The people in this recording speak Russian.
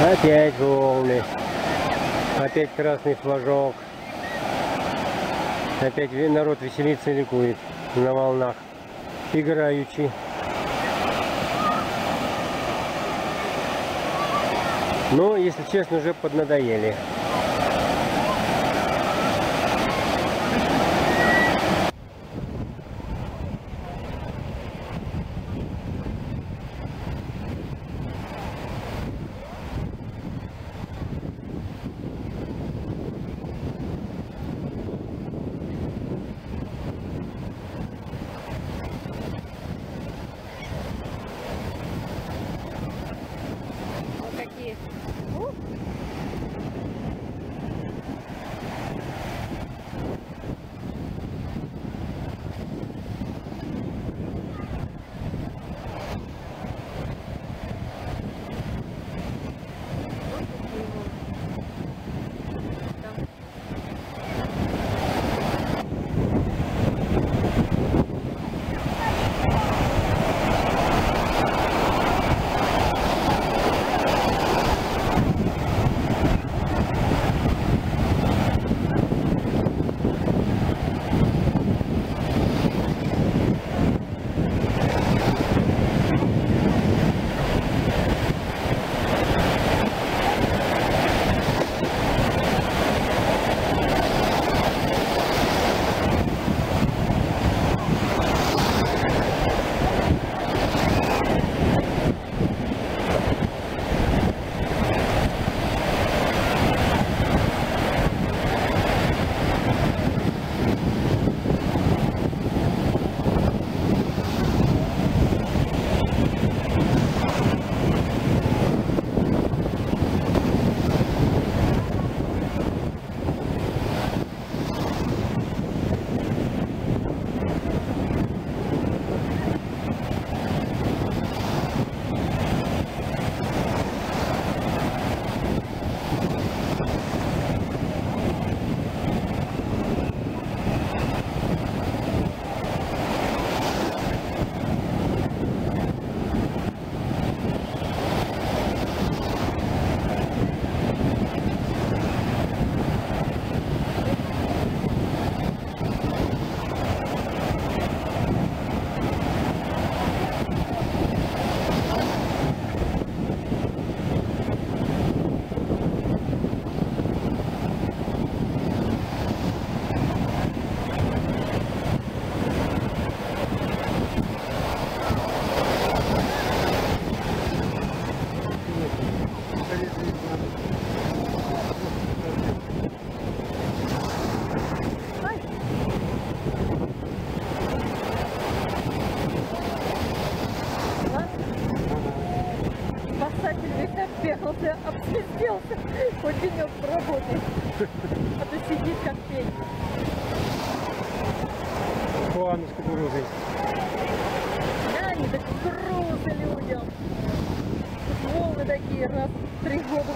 Опять волны. Опять красный флажок. Опять народ веселится и ликует на волнах. Играючи. Но, если честно, уже поднадоели. Весь оббегался, обсвистелся. Хоть денек поработать. А то сидит как пень. С кукурузой. Да, они так грузы людям. Тут волны такие, раз в три года.